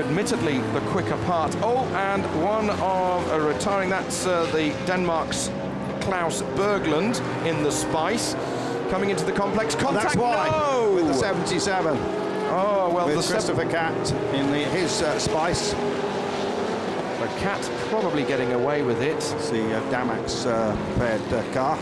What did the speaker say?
Admittedly, the quicker part. Oh, and one of uh, retiring. That's uh, the Denmark's Klaus Berglund in the Spice. Coming into the complex. Contact. That's why. No! With the 77. Oh, well, with the Christopher Cat in the, his uh, Spice. The Cat probably getting away with it. It's the uh, Damax uh, prepared uh, car.